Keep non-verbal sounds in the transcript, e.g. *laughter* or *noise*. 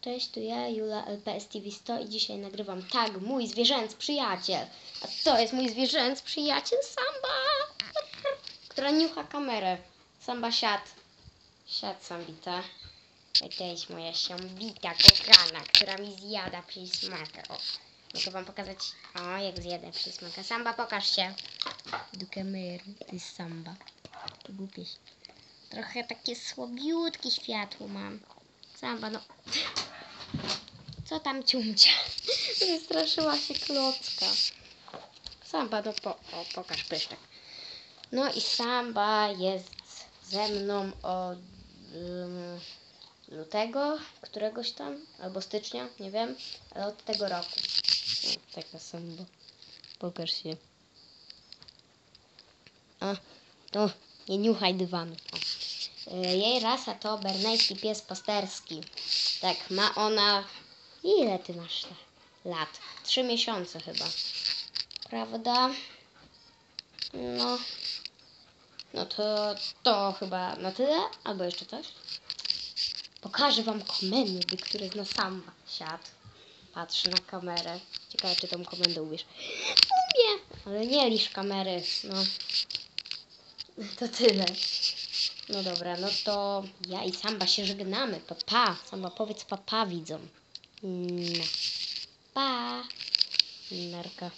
Cześć, tu ja, Jula LPS TV 100 i dzisiaj nagrywam tag mój zwierzęcy przyjaciel. A to jest mój zwierzęcy przyjaciel Samba, która niucha kamerę. Samba siad. Siad Sambita. To jest moja Sambita kochana, która mi zjada przysmaka. O, mogę wam pokazać, o jak zjada przysmaka. Samba, pokaż się. Do kamery, to jest Samba. Się- Trochę takie słabiutkie światło mam. Samba, no. Co tam ciumcia? *laughs* Wystraszyła się klocka. Samba, no po, o, pokaż pyszczek. No i Samba jest ze mną od ym, lutego, któregoś tam, albo stycznia, nie wiem, ale od tego roku. O, taka Samba. Pokaż się. A, to nie niuchaj dywanu. Y, Jej rasa to bernejski pies pasterski. Tak, ma ona. Ile ty masz la- lat? Trzy miesiące chyba. Prawda? No. No to, to chyba na tyle? Albo jeszcze coś? Pokażę wam komendy, które zna samba. Siad. Patrzy na kamerę. Ciekawe, czy tą komendę umiesz. Umie! Ale nie lisz kamery. No. To tyle. No dobra, no to ja i Samba się żegnamy. Pa, pa. Samba, powiedz papa widzom. No. Pa. Narka.